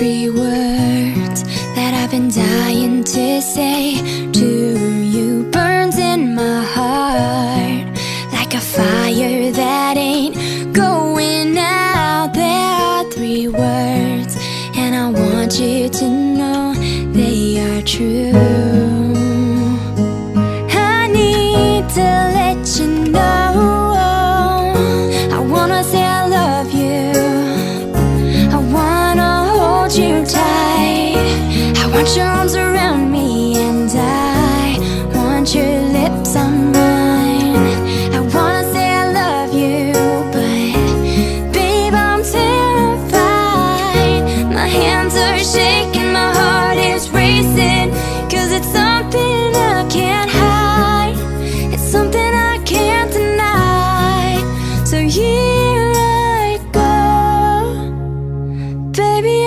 three words that I've been dying to say to you burns in my heart like a fire that ain't going out. There are three words, and I want you to know they are true. Want your arms around me, and I want your lips on mine. I wanna say I love you, but babe, I'm terrified. My hands are shaking, my heart is racing, cause it's something I can't hide. It's something I can't deny. So here I go. Baby, I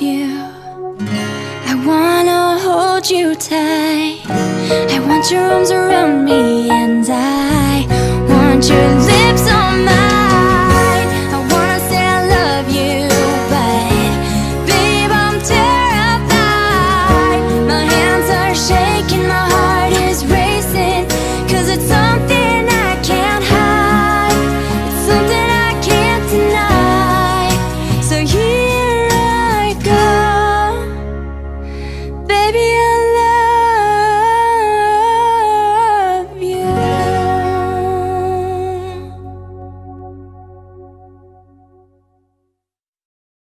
you. I wanna hold you tight. I want your arms around me, and I want your.